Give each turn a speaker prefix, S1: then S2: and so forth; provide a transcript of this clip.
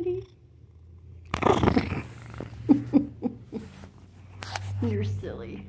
S1: You're silly.